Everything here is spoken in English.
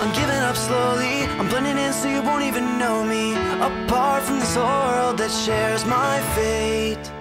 I'm giving up slowly. I'm blending in so you won't even know me. Apart from this whole world that shares my fate.